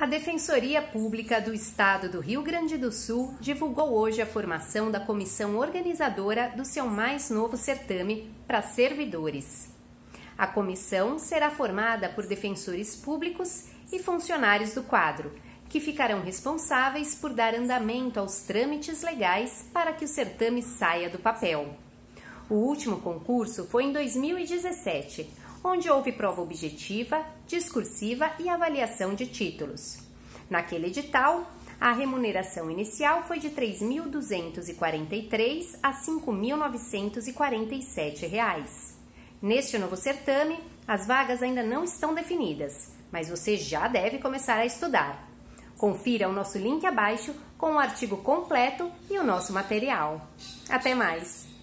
A Defensoria Pública do Estado do Rio Grande do Sul divulgou hoje a formação da comissão organizadora do seu mais novo certame para servidores. A comissão será formada por defensores públicos e funcionários do quadro, que ficarão responsáveis por dar andamento aos trâmites legais para que o certame saia do papel. O último concurso foi em 2017, onde houve prova objetiva, discursiva e avaliação de títulos. Naquele edital, a remuneração inicial foi de R$ 3.243 a R$ 5.947. Neste novo certame, as vagas ainda não estão definidas, mas você já deve começar a estudar. Confira o nosso link abaixo com o artigo completo e o nosso material. Até mais!